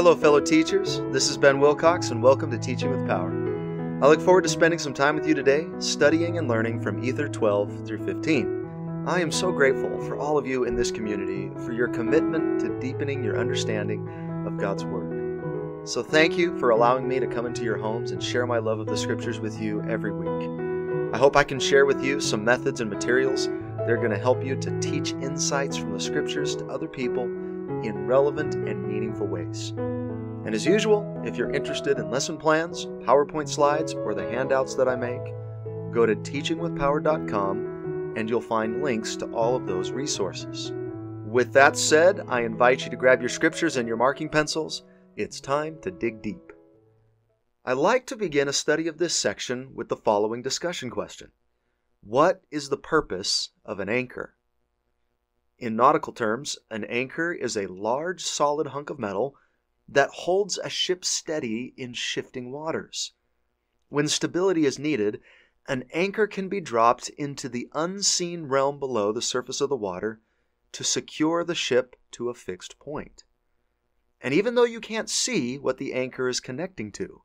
Hello, fellow teachers. This is Ben Wilcox, and welcome to Teaching with Power. I look forward to spending some time with you today, studying and learning from Ether 12 through 15. I am so grateful for all of you in this community for your commitment to deepening your understanding of God's Word. So, thank you for allowing me to come into your homes and share my love of the Scriptures with you every week. I hope I can share with you some methods and materials that are going to help you to teach insights from the Scriptures to other people in relevant and meaningful ways. And as usual, if you're interested in lesson plans, PowerPoint slides, or the handouts that I make, go to teachingwithpower.com and you'll find links to all of those resources. With that said, I invite you to grab your scriptures and your marking pencils. It's time to dig deep. I like to begin a study of this section with the following discussion question What is the purpose of an anchor? In nautical terms, an anchor is a large solid hunk of metal that holds a ship steady in shifting waters. When stability is needed, an anchor can be dropped into the unseen realm below the surface of the water to secure the ship to a fixed point. And even though you can't see what the anchor is connecting to,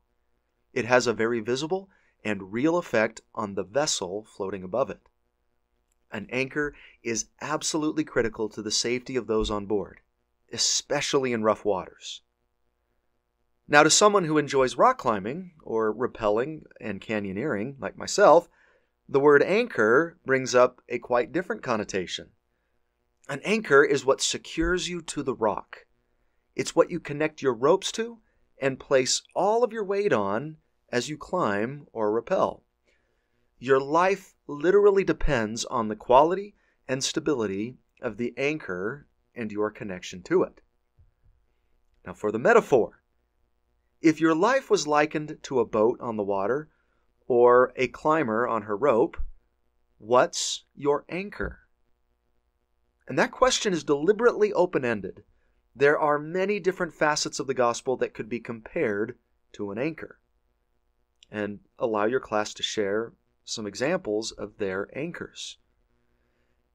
it has a very visible and real effect on the vessel floating above it. An anchor is absolutely critical to the safety of those on board, especially in rough waters. Now, to someone who enjoys rock climbing or rappelling and canyoneering, like myself, the word anchor brings up a quite different connotation. An anchor is what secures you to the rock. It's what you connect your ropes to and place all of your weight on as you climb or rappel. Your life literally depends on the quality and stability of the anchor and your connection to it. Now, for the metaphor, if your life was likened to a boat on the water or a climber on her rope, what's your anchor? And that question is deliberately open ended. There are many different facets of the gospel that could be compared to an anchor. And allow your class to share some examples of their anchors.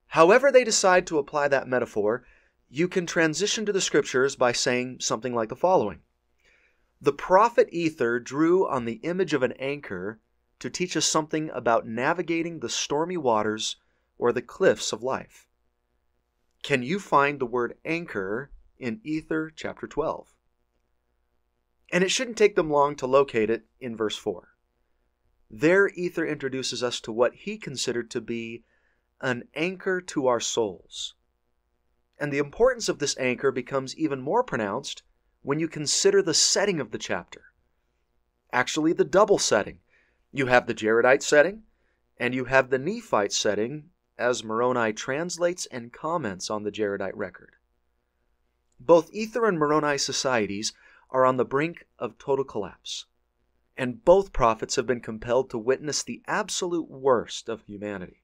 However, they decide to apply that metaphor, you can transition to the scriptures by saying something like the following The prophet Ether drew on the image of an anchor to teach us something about navigating the stormy waters or the cliffs of life. Can you find the word anchor in Ether chapter 12? And it shouldn't take them long to locate it in verse 4. There, Ether introduces us to what he considered to be an anchor to our souls. And the importance of this anchor becomes even more pronounced when you consider the setting of the chapter. Actually, the double setting. You have the Jaredite setting, and you have the Nephite setting, as Moroni translates and comments on the Jaredite record. Both Ether and Moroni societies are on the brink of total collapse and both prophets have been compelled to witness the absolute worst of humanity.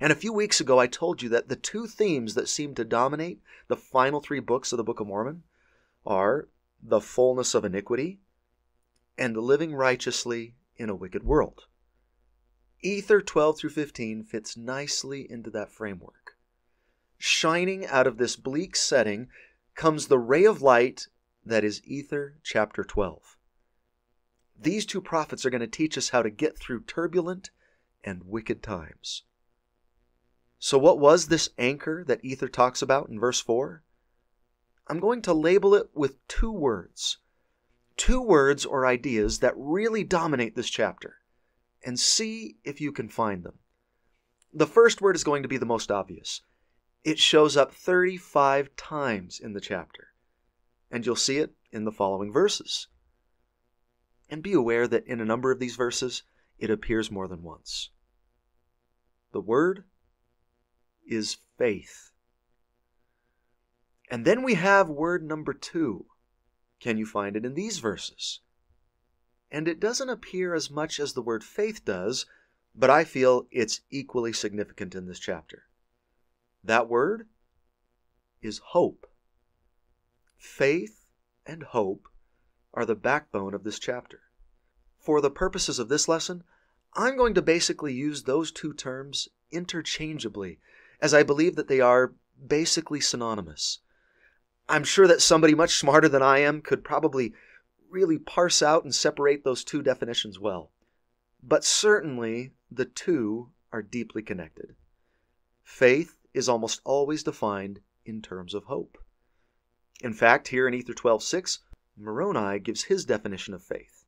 And a few weeks ago, I told you that the two themes that seem to dominate the final three books of the Book of Mormon are the fullness of iniquity and living righteously in a wicked world. Ether 12 through 15 fits nicely into that framework. Shining out of this bleak setting comes the ray of light that is Ether chapter 12. These two prophets are going to teach us how to get through turbulent and wicked times. So, what was this anchor that Ether talks about in verse 4? I'm going to label it with two words. Two words or ideas that really dominate this chapter, and see if you can find them. The first word is going to be the most obvious. It shows up 35 times in the chapter, and you'll see it in the following verses. And be aware that in a number of these verses, it appears more than once. The word is faith. And then we have word number two. Can you find it in these verses? And it doesn't appear as much as the word faith does, but I feel it's equally significant in this chapter. That word is hope. Faith and hope are the backbone of this chapter. For the purposes of this lesson, I'm going to basically use those two terms interchangeably, as I believe that they are basically synonymous. I'm sure that somebody much smarter than I am could probably really parse out and separate those two definitions well. But certainly the two are deeply connected. Faith is almost always defined in terms of hope. In fact, here in Ether 12:6, Moroni gives his definition of faith.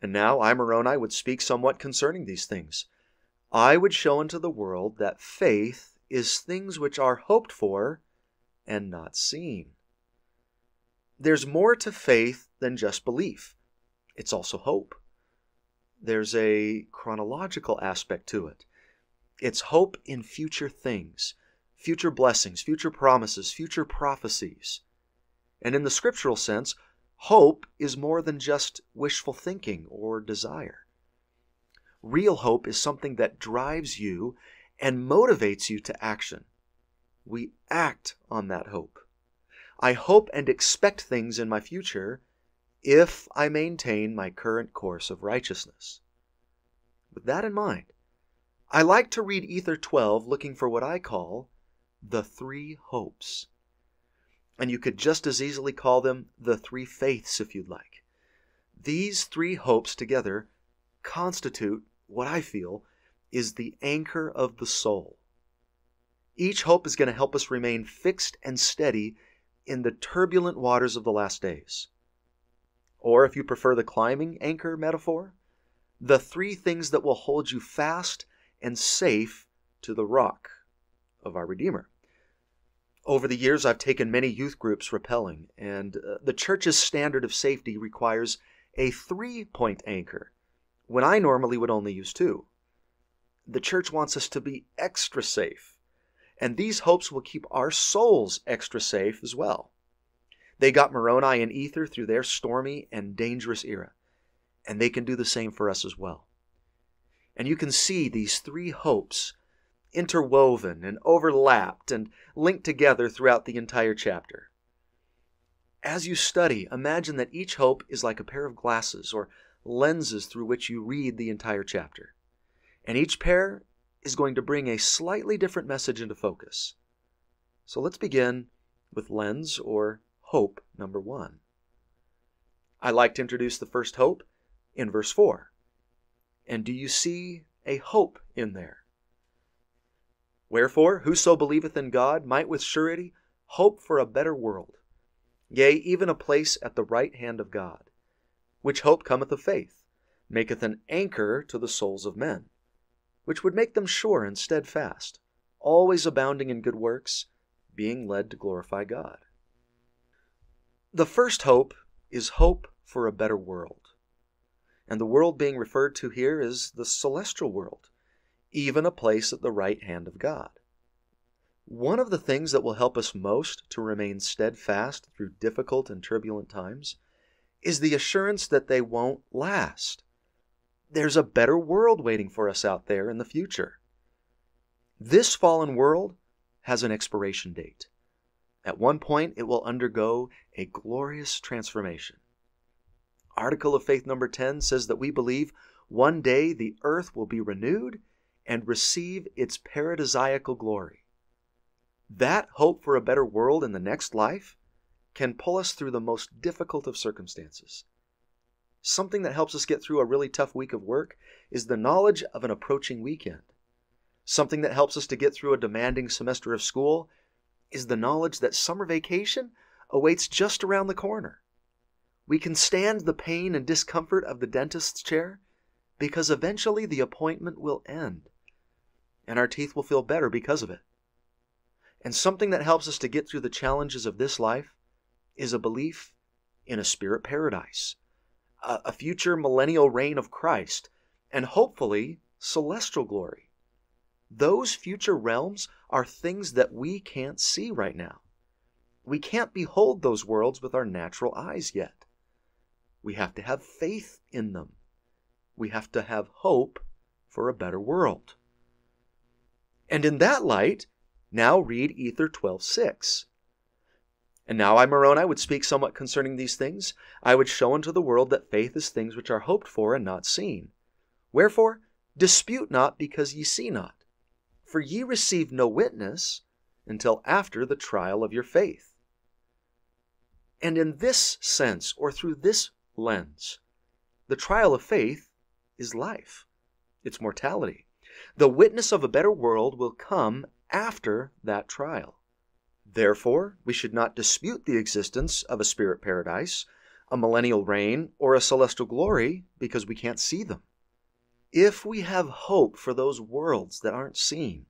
And now I, Moroni, would speak somewhat concerning these things. I would show unto the world that faith is things which are hoped for and not seen. There's more to faith than just belief, it's also hope. There's a chronological aspect to it. It's hope in future things, future blessings, future promises, future prophecies. And in the scriptural sense, hope is more than just wishful thinking or desire. Real hope is something that drives you and motivates you to action. We act on that hope. I hope and expect things in my future if I maintain my current course of righteousness. With that in mind, I like to read Ether 12 looking for what I call the three hopes. And you could just as easily call them the three faiths if you'd like. These three hopes together constitute what I feel is the anchor of the soul. Each hope is going to help us remain fixed and steady in the turbulent waters of the last days. Or if you prefer the climbing anchor metaphor, the three things that will hold you fast and safe to the rock of our Redeemer. Over the years, I've taken many youth groups rappelling, and uh, the church's standard of safety requires a three point anchor, when I normally would only use two. The church wants us to be extra safe, and these hopes will keep our souls extra safe as well. They got Moroni and Ether through their stormy and dangerous era, and they can do the same for us as well. And you can see these three hopes interwoven and overlapped and linked together throughout the entire chapter. As you study, imagine that each hope is like a pair of glasses or lenses through which you read the entire chapter. And each pair is going to bring a slightly different message into focus. So let's begin with lens or hope number one. I like to introduce the first hope in verse 4. And do you see a hope in there? Wherefore, whoso believeth in God might with surety hope for a better world, yea, even a place at the right hand of God, which hope cometh of faith, maketh an anchor to the souls of men, which would make them sure and steadfast, always abounding in good works, being led to glorify God. The first hope is hope for a better world. And the world being referred to here is the celestial world even a place at the right hand of God. One of the things that will help us most to remain steadfast through difficult and turbulent times is the assurance that they won't last. There's a better world waiting for us out there in the future. This fallen world has an expiration date. At one point, it will undergo a glorious transformation. Article of Faith number 10 says that we believe one day the earth will be renewed and receive its paradisiacal glory. That hope for a better world in the next life can pull us through the most difficult of circumstances. Something that helps us get through a really tough week of work is the knowledge of an approaching weekend. Something that helps us to get through a demanding semester of school is the knowledge that summer vacation awaits just around the corner. We can stand the pain and discomfort of the dentist's chair because eventually the appointment will end and our teeth will feel better because of it. And something that helps us to get through the challenges of this life is a belief in a spirit paradise, a, future millennial reign of Christ, and hopefully celestial glory. Those future realms are things that we can't see right now. We can't behold those worlds with our natural eyes yet. We have to have faith in them. We have to have hope for a better world. And in that light, now read Ether 12:6. And now I, Moroni, would speak somewhat concerning these things. I would show unto the world that faith is things which are hoped for and not seen. Wherefore, dispute not because ye see not. For ye receive no witness until after the trial of your faith. And in this sense, or through this lens, the trial of faith is life, it's mortality. The witness of a better world will come after that trial. Therefore, we should not dispute the existence of a spirit paradise, a millennial reign, or a celestial glory because we can't see them. If we have hope for those worlds that aren't seen,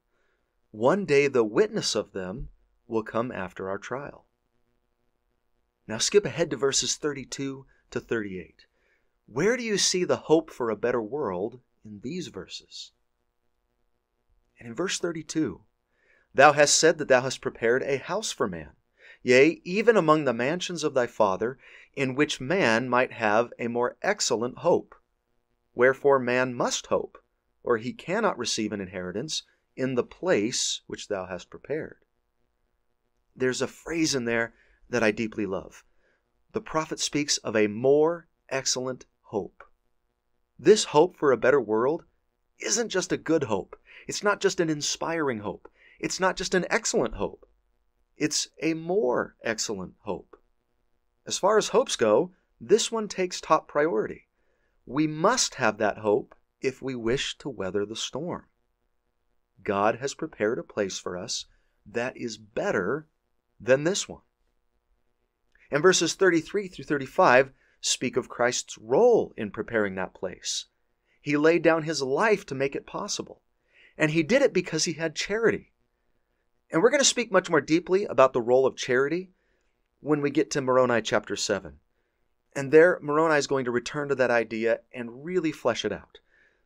one day the witness of them will come after our trial. Now skip ahead to verses 32 to 38. Where do you see the hope for a better world in these verses? And in verse 32, Thou hast said that thou hast prepared a house for man, yea, even among the mansions of thy Father, in which man might have a more excellent hope. Wherefore man must hope, or he cannot receive an inheritance in the place which thou hast prepared. There's a phrase in there that I deeply love. The prophet speaks of a more excellent hope. This hope for a better world isn't just a good hope. It's not just an inspiring hope. It's not just an excellent hope. It's a more excellent hope. As far as hopes go, this one takes top priority. We must have that hope if we wish to weather the storm. God has prepared a place for us that is better than this one. And verses 33 through 35 speak of Christ's role in preparing that place. He laid down his life to make it possible, and he did it because he had charity. And we're going to speak much more deeply about the role of charity when we get to Moroni chapter 7. And there, Moroni is going to return to that idea and really flesh it out.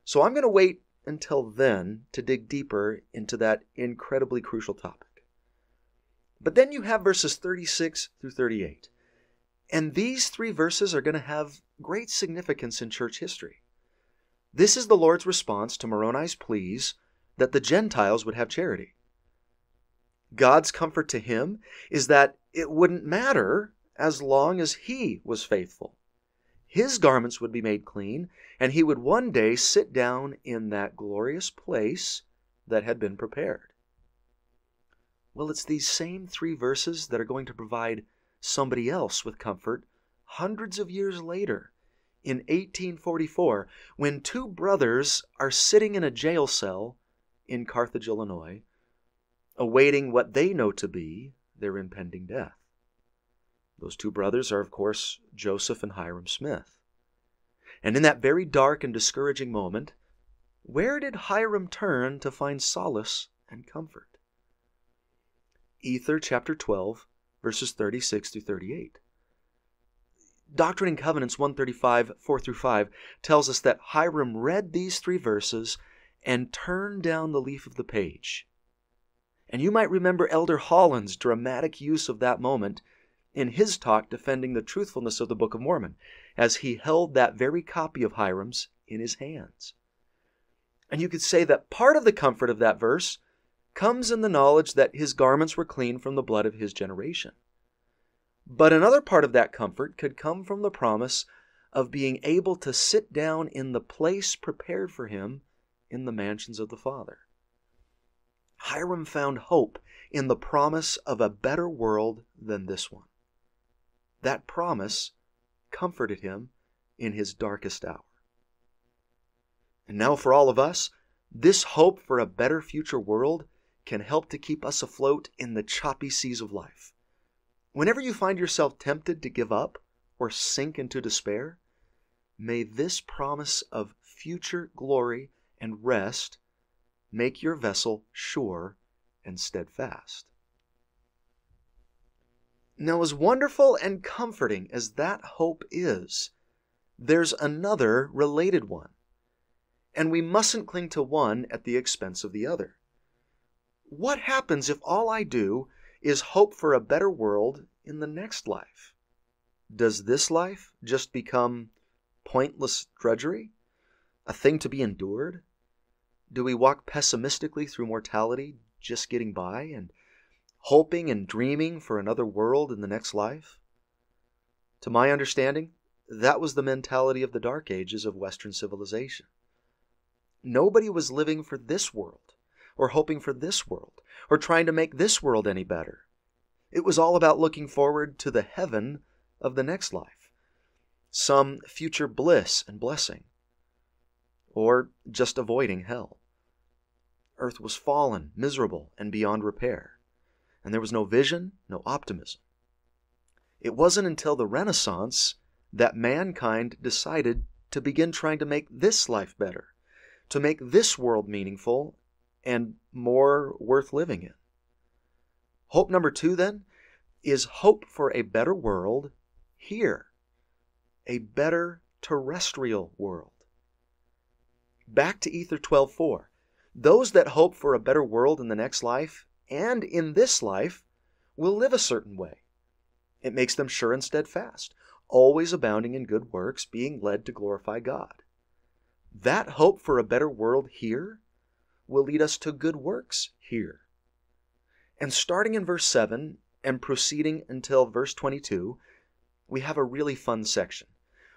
So I'm going to wait until then to dig deeper into that incredibly crucial topic. But then you have verses 36 through 38. And these three verses are going to have great significance in church history. This is the Lord's response to Moroni's pleas that the Gentiles would have charity. God's comfort to him is that it wouldn't matter as long as he was faithful. His garments would be made clean, and he would one day sit down in that glorious place that had been prepared. Well, it's these same three verses that are going to provide somebody else with comfort hundreds of years later in 1844 when two brothers are sitting in a jail cell in Carthage, Illinois, awaiting what they know to be their impending death. Those two brothers are, of course, Joseph and Hyrum Smith. And in that very dark and discouraging moment, where did Hyrum turn to find solace and comfort? Ether chapter 12, verses 36 through 38. Doctrine and Covenants 135, 4 through 5 tells us that Hyrum read these three verses and turned down the leaf of the page. And you might remember Elder Holland's dramatic use of that moment in his talk defending the truthfulness of the Book of Mormon, as he held that very copy of Hyrum's in his hands. And you could say that part of the comfort of that verse comes in the knowledge that his garments were clean from the blood of his generation. But another part of that comfort could come from the promise of being able to sit down in the place prepared for him in the mansions of the Father. Hyrum found hope in the promise of a better world than this one. That promise comforted him in his darkest hour. And now, for all of us, this hope for a better future world can help to keep us afloat in the choppy seas of life. Whenever you find yourself tempted to give up or sink into despair, may this promise of future glory and rest make your vessel sure and steadfast. Now, as wonderful and comforting as that hope is, there's another related one. And we mustn't cling to one at the expense of the other. What happens if all I do is hope for a better world in the next life? Does this life just become pointless drudgery? A thing to be endured? Do we walk pessimistically through mortality, just getting by, and hoping and dreaming for another world in the next life? To my understanding, that was the mentality of the Dark Ages of Western civilization. Nobody was living for this world, or hoping for this world, or trying to make this world any better. It was all about looking forward to the heaven of the next life, some future bliss and blessing, or just avoiding hell. Earth was fallen, miserable, and beyond repair, and there was no vision, no optimism. It wasn't until the Renaissance that mankind decided to begin trying to make this life better, to make this world meaningful and more worth living in. Hope number two, then, is hope for a better world here, a better terrestrial world. Back to Ether 12:4. Those that hope for a better world in the next life and in this life will live a certain way. It makes them sure and steadfast, always abounding in good works, being led to glorify God. That hope for a better world here will lead us to good works here. And starting in verse 7 and proceeding until verse 22, we have a really fun section.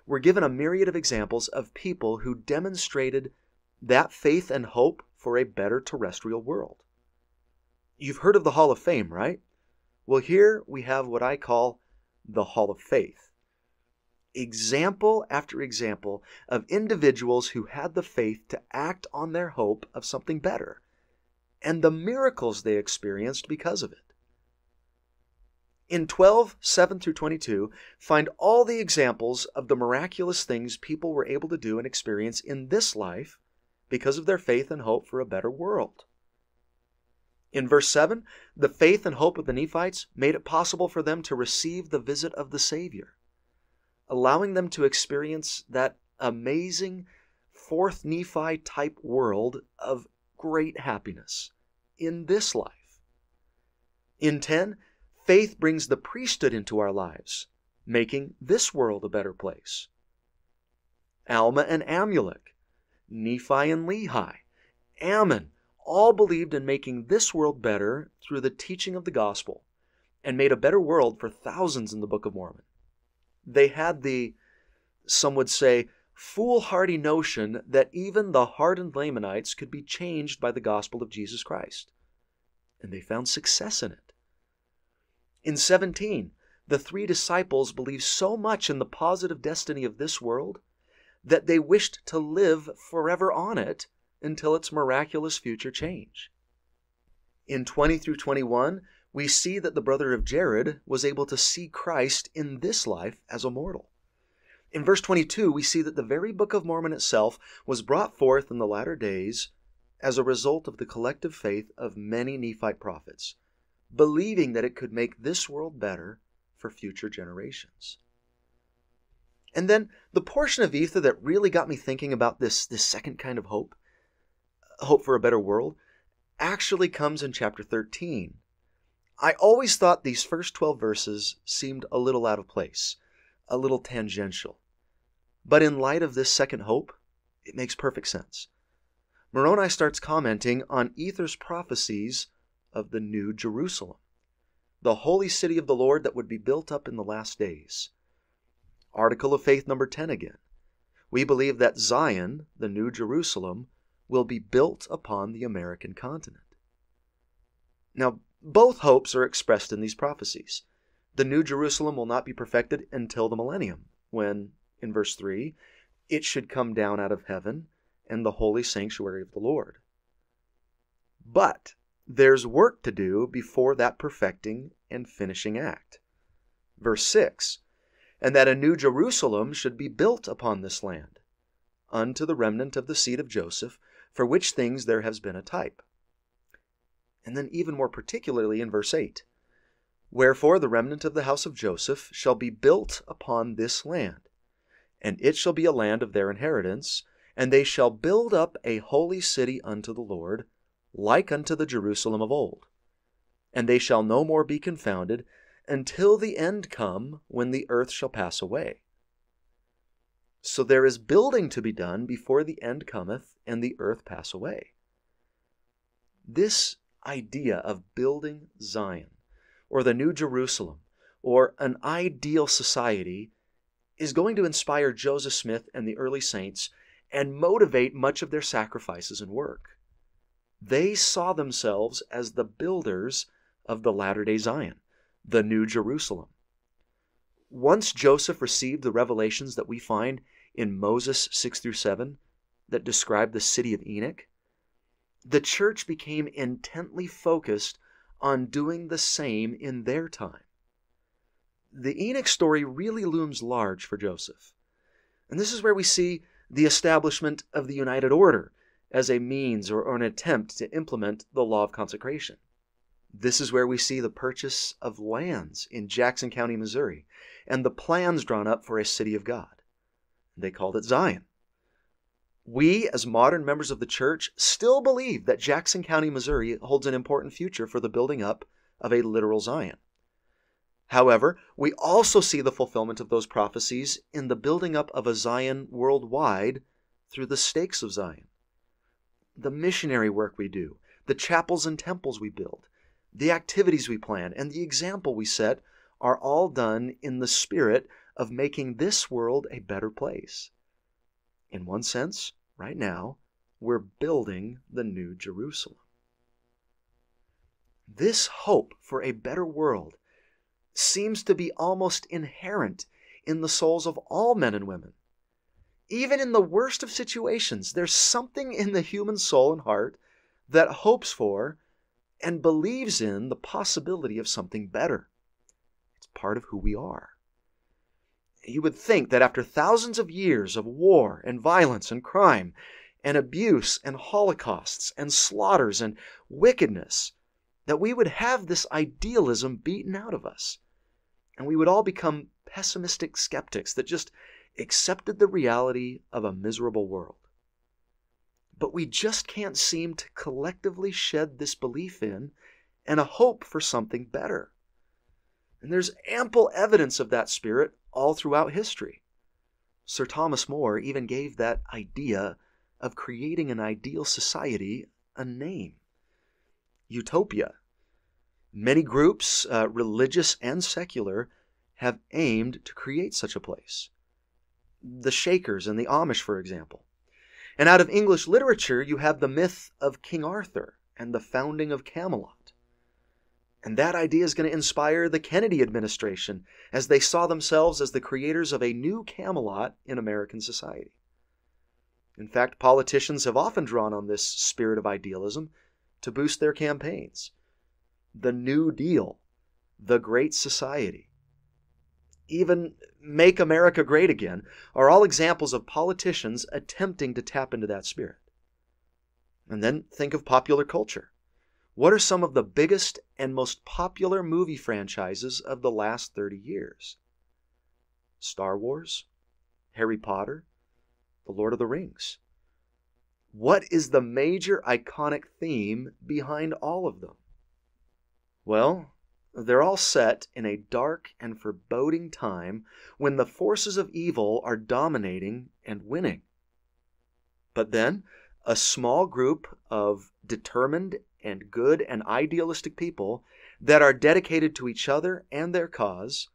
We're given a myriad of examples of people who demonstrated that faith and hope for a better terrestrial world. You've heard of the Hall of Fame, right? Well, here we have what I call the Hall of Faith example after example of individuals who had the faith to act on their hope of something better and the miracles they experienced because of it. In 12, 7 through 22, find all the examples of the miraculous things people were able to do and experience in this life because of their faith and hope for a better world. In verse 7, the faith and hope of the Nephites made it possible for them to receive the visit of the Savior allowing them to experience that amazing fourth Nephi type world of great happiness in this life. In 10, faith brings the priesthood into our lives, making this world a better place. Alma and Amulek, Nephi and Lehi, Ammon, all believed in making this world better through the teaching of the gospel and made a better world for thousands in the Book of Mormon they had the, some would say, foolhardy notion that even the hardened Lamanites could be changed by the gospel of Jesus Christ. And they found success in it. In 17, the three disciples believed so much in the positive destiny of this world that they wished to live forever on it until its miraculous future change. In 20 through 21, we see that the brother of Jared was able to see Christ in this life as a mortal. In verse 22, we see that the very Book of Mormon itself was brought forth in the latter days as a result of the collective faith of many Nephite prophets, believing that it could make this world better for future generations. And then the portion of Ether that really got me thinking about this, this second kind of hope, hope for a better world, actually comes in chapter 13 I always thought these first 12 verses seemed a little out of place, a little tangential. But in light of this second hope, it makes perfect sense. Moroni starts commenting on Ether's prophecies of the New Jerusalem, the holy city of the Lord that would be built up in the last days. Article of Faith number 10 again. We believe that Zion, the New Jerusalem, will be built upon the American continent. Now, both hopes are expressed in these prophecies. The New Jerusalem will not be perfected until the millennium, when, in verse 3, it should come down out of heaven and the holy sanctuary of the Lord. But there's work to do before that perfecting and finishing act. Verse 6 And that a new Jerusalem should be built upon this land, unto the remnant of the seed of Joseph, for which things there has been a type and then even more particularly in verse 8 Wherefore the remnant of the house of Joseph shall be built upon this land, and it shall be a land of their inheritance, and they shall build up a holy city unto the Lord, like unto the Jerusalem of old. And they shall no more be confounded until the end come when the earth shall pass away. So there is building to be done before the end cometh and the earth pass away. This idea of building Zion or the New Jerusalem or an ideal society is going to inspire Joseph Smith and the early saints and motivate much of their sacrifices and work. They saw themselves as the builders of the latter day Zion, the New Jerusalem. once Joseph received the revelations that we find in Moses 6 through 7 that describe the city of Enoch, the church became intently focused on doing the same in their time. The Enoch story really looms large for Joseph. And this is where we see the establishment of the United Order as a means or, or, an attempt to implement the law of consecration. This is where we see the purchase of lands in Jackson County, Missouri, and the plans drawn up for a city of God. They called it Zion. We, as modern members of the church, still believe that Jackson County, Missouri holds an important future for the building up of a literal Zion. However, we also see the fulfillment of those prophecies in the building up of a Zion worldwide through the stakes of Zion. The missionary work we do, the chapels and temples we build, the activities we plan, and the example we set are all done in the spirit of making this world a better place. In one sense, right now, we're building the New Jerusalem. This hope for a better world seems to be almost inherent in the souls of all men and women. Even in the worst of situations, there's something in the human soul and heart that hopes for and believes in the possibility of something better. It's part of who we are. You would think that after thousands of years of war and violence and crime and abuse and holocausts and slaughters and wickedness, that we would have this idealism beaten out of us. And we would all become pessimistic skeptics that just accepted the reality of a miserable world. But we just can't seem to collectively shed this belief in and a hope for something better. And there's ample evidence of that spirit all throughout history. Sir Thomas More even gave that idea of creating an ideal society a name utopia. Many groups, uh, religious and secular, have aimed to create such a place. The Shakers and the Amish, for example. And out of English literature, you have the myth of King Arthur and the founding of Camelot. And that idea is going to inspire the Kennedy administration as they saw themselves as the creators of a new Camelot in American society. In fact, politicians have often drawn on this spirit of idealism to boost their campaigns. The New Deal, the Great Society, even Make America Great Again are all examples of politicians attempting to tap into that spirit. And then think of popular culture. What are some of the biggest and most popular movie franchises of the last 30 years? Star Wars, Harry Potter, The Lord of the Rings. What is the major iconic theme behind all of them? Well, they're all set in a dark and foreboding time when the forces of evil are dominating and winning. But then, a small group of determined and good and idealistic people that are dedicated to each other and their cause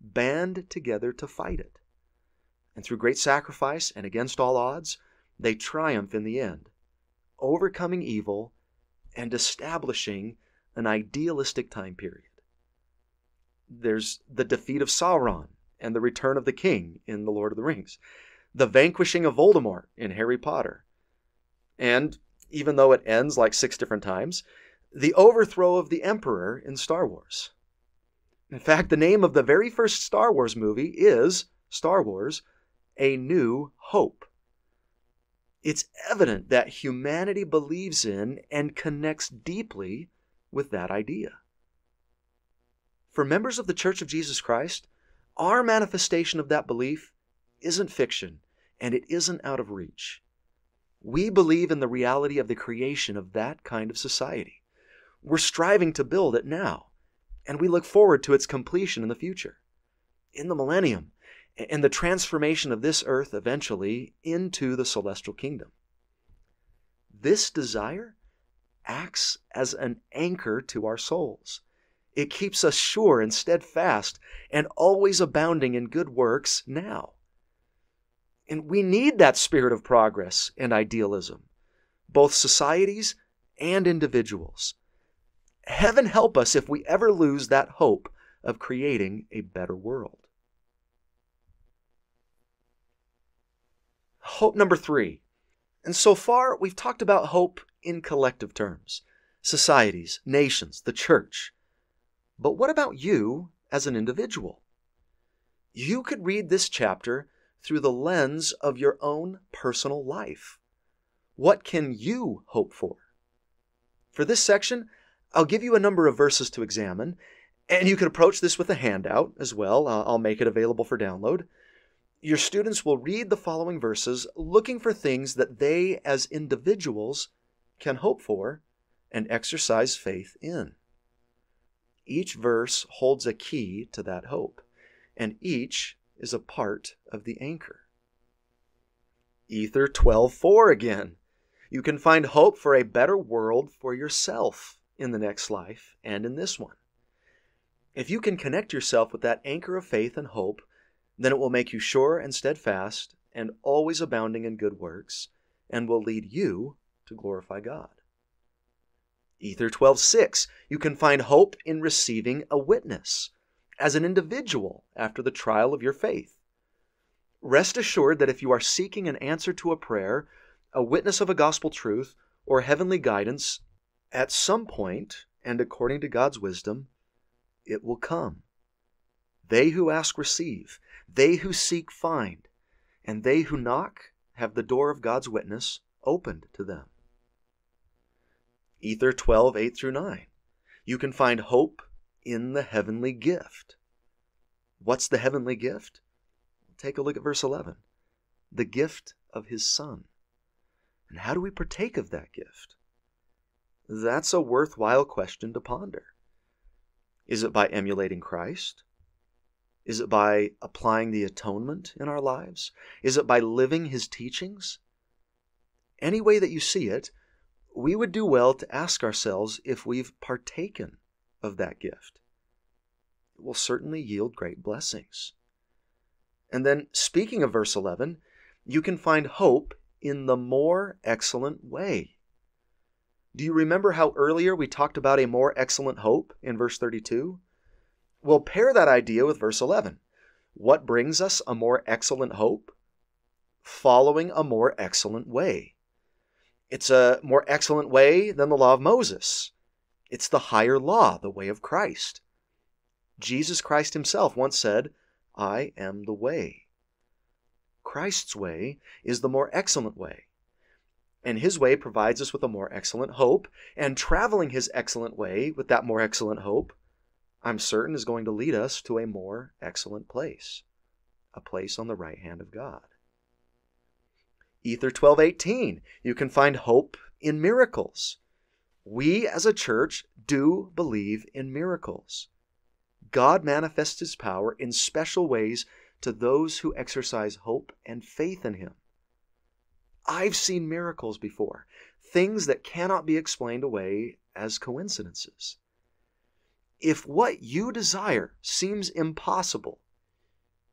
band together to fight it. And through great sacrifice and against all odds, they triumph in the end, overcoming evil and establishing an idealistic time period. There's the defeat of Sauron and the return of the king in The Lord of the Rings, the vanquishing of Voldemort in Harry Potter, and even though it ends like six different times, the overthrow of the Emperor in Star Wars. In fact, the name of the very first Star Wars movie is Star Wars A New Hope. It's evident that humanity believes in and connects deeply with that idea. For members of the Church of Jesus Christ, our manifestation of that belief isn't fiction and it isn't out of reach. We believe in the reality of the creation of that kind of society. We're striving to build it now, and we look forward to its completion in the future, in the millennium, and the transformation of this earth eventually into the celestial kingdom. This desire acts as an anchor to our souls. It keeps us sure and steadfast and always abounding in good works now. And we need that spirit of progress and idealism, both societies and individuals. Heaven help us if we ever lose that hope of creating a better world. Hope number three. And so far, we've talked about hope in collective terms societies, nations, the church. But what about you as an individual? You could read this chapter through the lens of your own personal life. What can you hope for? For this section, I'll give you a number of verses to examine, and you can approach this with a handout as well. I'll make it available for download. Your students will read the following verses looking for things that they, as individuals, can hope for and exercise faith in. Each verse holds a key to that hope, and each is a part of the anchor. Ether 12:4 again. You can find hope for a better world for yourself in the next life and in this one. If you can connect yourself with that anchor of faith and hope, then it will make you sure and steadfast and always abounding in good works, and will lead you to glorify God. Ether 12:6 You can find hope in receiving a witness as an individual after the trial of your faith. Rest assured that if you are seeking an answer to a prayer, a witness of a gospel truth, or heavenly guidance, at some point, and according to God's wisdom, it will come. They who ask receive, they who seek find, and they who knock have the door of God's witness opened to them. Ether 12, 8 through 9. You can find hope in the heavenly gift. What's the heavenly gift? Take a look at verse 11. The gift of his Son. And how do we partake of that gift? That's a worthwhile question to ponder. Is it by emulating Christ? Is it by applying the atonement in our lives? Is it by living his teachings? Any way that you see it, we would do well to ask ourselves if we've partaken of that gift. It will certainly yield great blessings. And then, speaking of verse 11, you can find hope in the more excellent way. Do you remember how earlier we talked about a more excellent hope in verse 32? Well, pair that idea with verse 11. What brings us a more excellent hope? Following a more excellent way. It's a more excellent way than the law of Moses. It's the higher law, the way of Christ. Jesus Christ himself once said, I am the way. Christ's way is the more excellent way. And his way provides us with a more excellent hope, and traveling his excellent way with that more excellent hope I'm certain is going to lead us to a more excellent place, a place on the right hand of God. Ether 12:18, you can find hope in miracles. We as a church do believe in miracles. God manifests his power in special ways to those who exercise hope and faith in him. I've seen miracles before, things that cannot be explained away as coincidences. If what you desire seems impossible,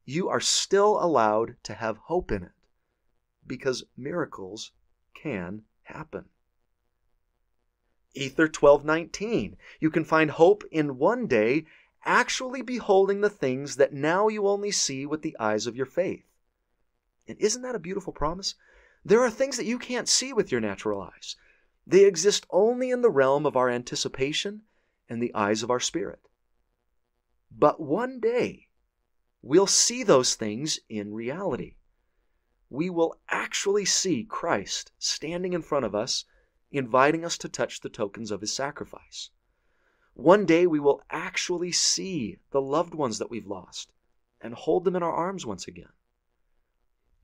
you are still allowed to have hope in it because miracles can happen. Ether 12:19 You can find hope in one day actually beholding the things that now you only see with the eyes of your faith. And isn't that a beautiful promise? There are things that you can't see with your natural eyes. They exist only in the realm of our anticipation and the eyes of our spirit. But one day, we'll see those things in reality. We will actually see Christ standing in front of us, inviting us to touch the tokens of his sacrifice. One day, we will actually see the loved ones that we've lost and hold them in our arms once again.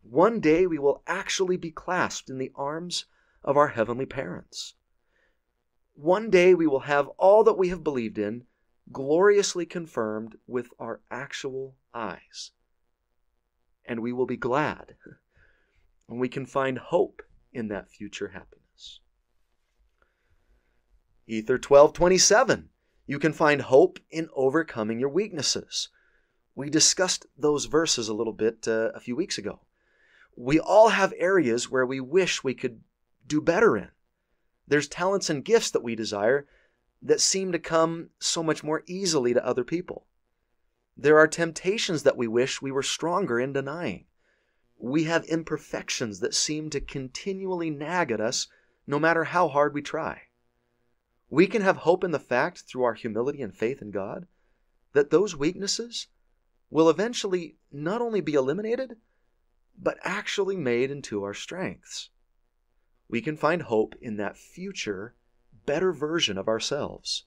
One day, we will actually be clasped in the arms of our heavenly parents. One day we will have all that we have believed in gloriously confirmed with our actual eyes. And we will be glad and we can find hope in that future happiness. Ether 1227. You can find hope in overcoming your weaknesses. We discussed those verses a little bit uh, a few weeks ago. We all have areas where we wish we could do better in. There's talents and gifts that we desire that seem to come so much more easily to other people. There are temptations that we wish we were stronger in denying. We have imperfections that seem to continually nag at us no matter how hard we try. We can have hope in the fact, through our humility and faith in God, that those weaknesses will eventually not only be eliminated, but actually made into our strengths. We can find hope in that future, better version of ourselves.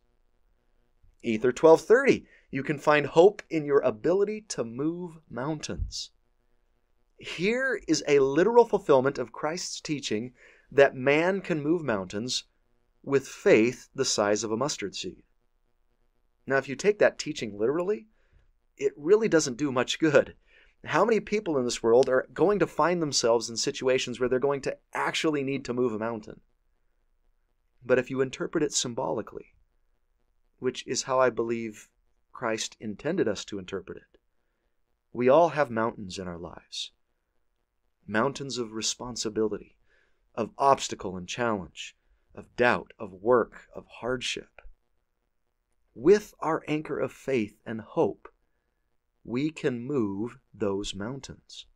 Ether 1230, you can find hope in your ability to move mountains. Here is a literal fulfillment of Christ's teaching that man can move mountains with faith the size of a mustard seed. Now, if you take that teaching literally, it really doesn't do much good. How many people in this world are going to find themselves in situations where they're going to actually need to move a mountain? But if you interpret it symbolically, which is how I believe Christ intended us to interpret it, we all have mountains in our lives mountains of responsibility, of obstacle and challenge, of doubt, of work, of hardship. With our anchor of faith and hope, we can move those mountains.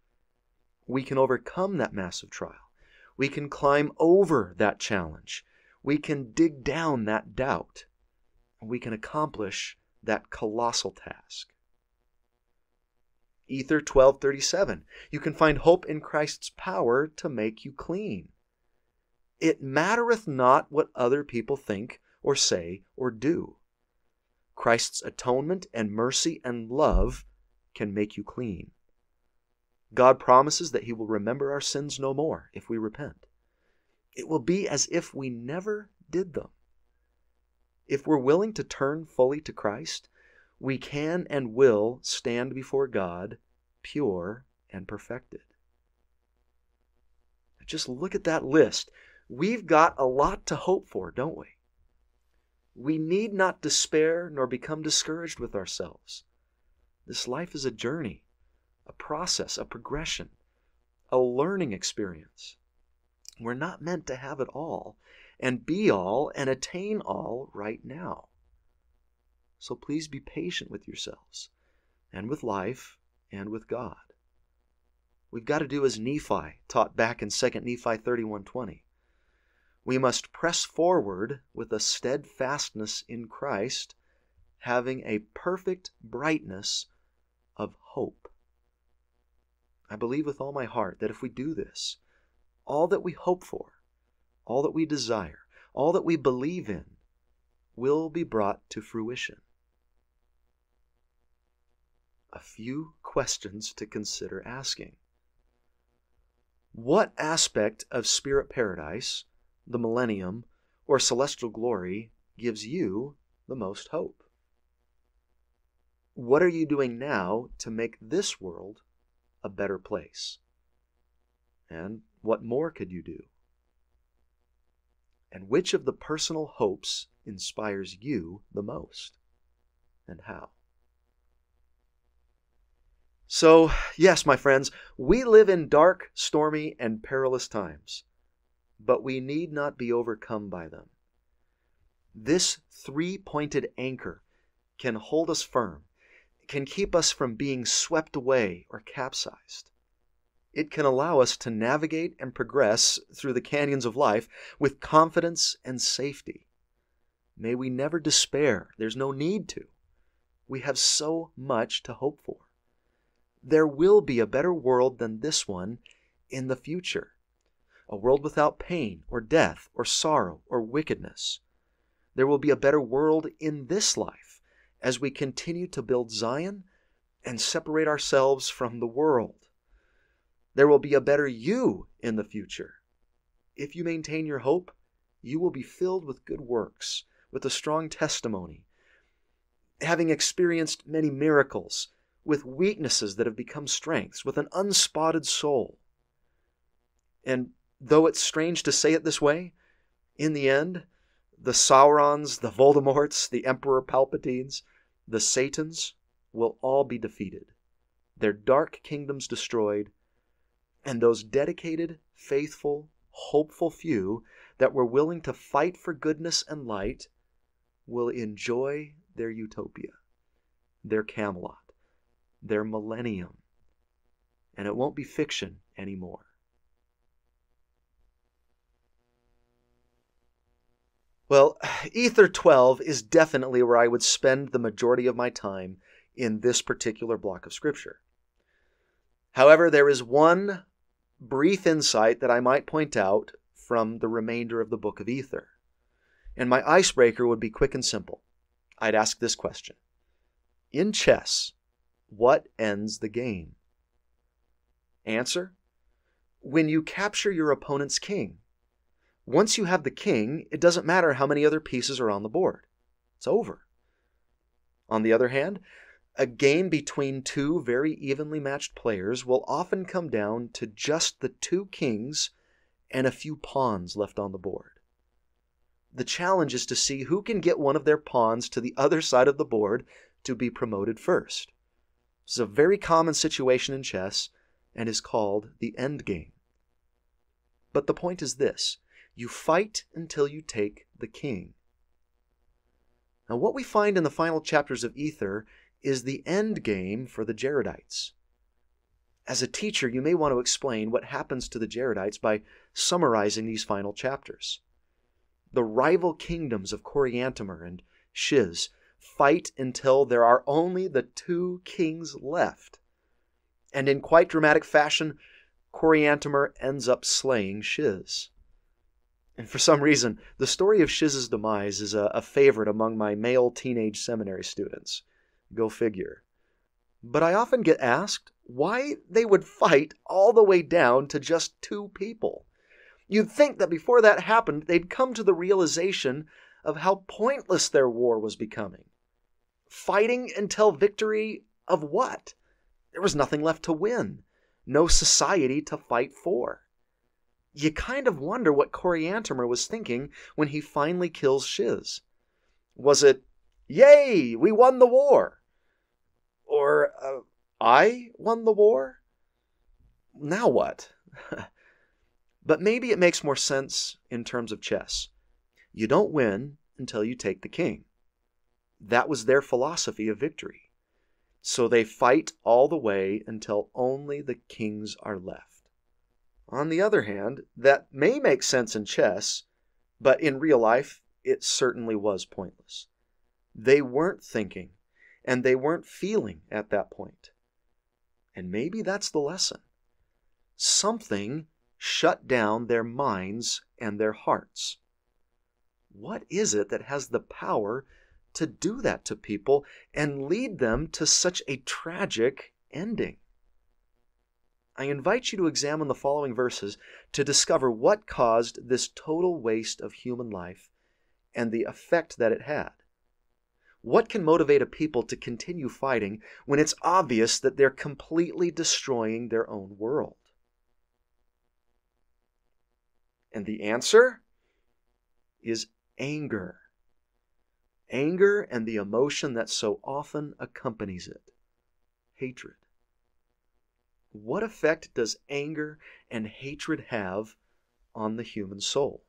We can overcome that massive trial. We can climb over that challenge. We can dig down that doubt. We can accomplish that colossal task. Ether 1237. You can find hope in Christ's power to make you clean. It mattereth not what other people think or say or do. Christ's atonement and mercy and love can make you clean. God promises that He will remember our sins no more if we repent. It will be as if we never did them. If we're willing to turn fully to Christ, we can and will stand before God pure and perfected. Just look at that list. We've got a lot to hope for, don't we? We need not despair nor become discouraged with ourselves. This life is a journey, a process, a progression, a learning experience. We're not meant to have it all and be all and attain all right now. So please be patient with yourselves and with life and with God. We've got to do as Nephi taught back in 2 Nephi 31:20. We must press forward with a steadfastness in Christ, having a perfect brightness of hope. I believe with all my heart that if we do this, all that we hope for, all that we desire, all that we believe in, will be brought to fruition. A few questions to consider asking. What aspect of spirit paradise the millennium, or celestial glory gives you the most hope? What are you doing now to make this world a better place? And what more could you do? And which of the personal hopes inspires you the most? And how? So, yes, my friends, we live in dark, stormy, and perilous times but we need not be overcome by them. This three pointed anchor can hold us firm, can keep us from being swept away or capsized. It can allow us to navigate and progress through the canyons of life with confidence and safety. May we never despair. There's no need to. We have so much to hope for. There will be a better world than this one in the future a world without pain or death or sorrow or wickedness. There will be a better world in this life as we continue to build Zion and separate ourselves from the world. There will be a better you in the future. If you maintain your hope, you will be filled with good works, with a strong testimony, having experienced many miracles, with weaknesses that have become strengths, with an unspotted soul. And though it's strange to say it this way, in the end, the Saurons, the Voldemorts, the Emperor Palpatines, the Satans will all be defeated, their dark kingdoms destroyed, and those dedicated, faithful, hopeful few that were willing to fight for goodness and light will enjoy their utopia, their Camelot, their millennium, and it won't be fiction anymore. Well, Ether 12 is definitely where I would spend the majority of my time in this particular block of Scripture. However, there is one brief insight that I might point out from the remainder of the book of Ether. And my icebreaker would be quick and simple. I'd ask this question In chess, what ends the game? Answer When you capture your opponent's king. Once you have the king, it doesn't matter how many other pieces are on the board. It's over. On the other hand, a game between two very evenly matched players will often come down to just the two kings and a few pawns left on the board. The challenge is to see who can get one of their pawns to the other side of the board to be promoted first. This is a very common situation in chess and is called the endgame. But the point is this you fight until you take the king. Now, what we find in the final chapters of Ether is the endgame for the Jaredites. As a teacher, you may want to explain what happens to the Jaredites by summarizing these final chapters. The rival kingdoms of Coriantumr and Shiz fight until there are only the two kings left. And in quite dramatic fashion, Coriantumr ends up slaying Shiz. And for some reason, the story of Shiz's demise is a, a favorite among my male teenage seminary students. Go figure. But I often get asked why they would fight all the way down to just two people. You'd think that before that happened, they'd come to the realization of how pointless their war was becoming. Fighting until victory of what? There was nothing left to win, no society to fight for you kind of wonder what Coriantumr was thinking when he finally kills Shiz. Was it, Yay, we won the war? Or, uh, I won the war? Now what? but maybe it makes more sense in terms of chess. You don't win until you take the king. That was their philosophy of victory. So they fight all the way until only the kings are left. On the other hand, that may make sense in chess, but in real life, it certainly was pointless. They weren't thinking, and they weren't feeling at that point. And maybe that's the lesson. Something shut down their minds and their hearts. What is it that has the power to do that to people and lead them to such a tragic ending? I invite you to examine the following verses to discover what caused this total waste of human life and the effect that it had. What can motivate a people to continue fighting when it's obvious that they're completely destroying their own world? And the answer is anger. Anger and the emotion that so often accompanies it hatred. What effect does anger and hatred have on the human soul?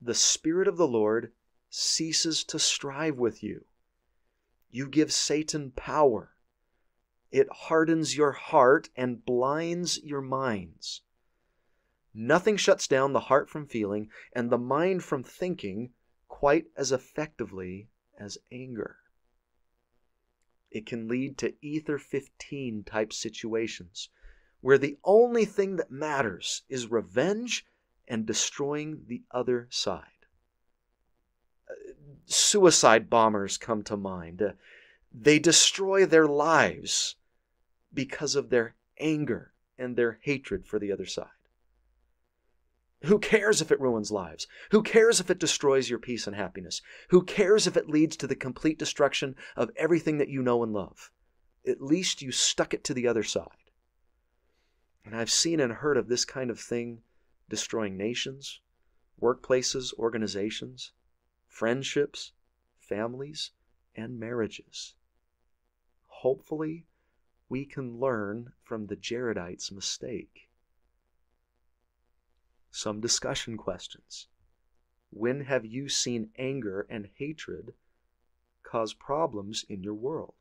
The Spirit of the Lord ceases to strive with you. You give Satan power. It hardens your heart and blinds your minds. Nothing shuts down the heart from feeling and the mind from thinking quite as effectively as anger it can lead to Ether 15 type situations where the only thing that matters is revenge and destroying the other side. Suicide bombers come to mind. Uh, they destroy their lives because of their anger and their hatred for the other side. Who cares if it ruins lives? Who cares if it destroys your peace and happiness? Who cares if it leads to the complete destruction of everything that you know and love? At least you stuck it to the other side. And I've seen and heard of this kind of thing destroying nations, workplaces, organizations, friendships, families, and marriages. Hopefully, we can learn from the Jaredites' mistake. Some discussion questions. When have you seen anger and hatred cause problems in your world?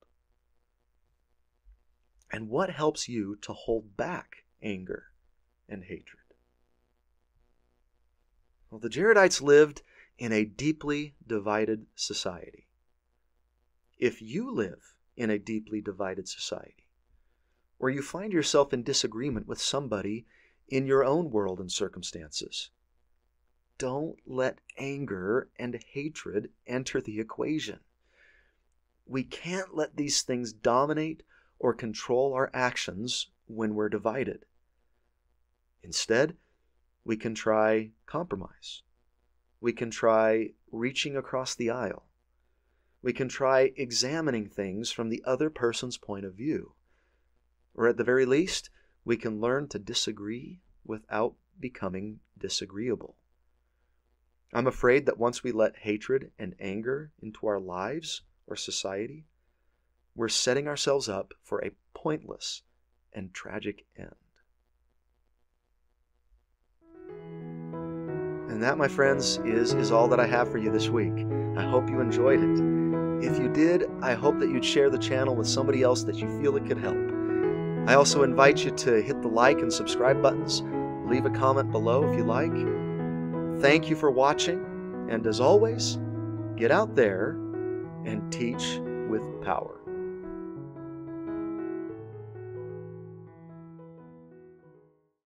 And what helps you to hold back anger and hatred? Well, the Jaredites lived in a deeply divided society. If you live in a deeply divided society, or you find yourself in disagreement with somebody in your own world and circumstances, don't let anger and hatred enter the equation. We can't let these things dominate or control our actions when we're divided. Instead, we can try compromise. We can try reaching across the aisle. We can try examining things from the other person's point of view. Or at the very least, we can learn to disagree without becoming disagreeable. I'm afraid that once we let hatred and anger into our lives or society, we're setting ourselves up for a pointless and tragic end. And that, my friends, is, is all that I have for you this week. I hope you enjoyed it. If you did, I hope that you'd share the channel with somebody else that you feel it could help. I also invite you to hit the like and subscribe buttons, leave a comment below if you like. Thank you for watching, and as always, get out there and teach with power.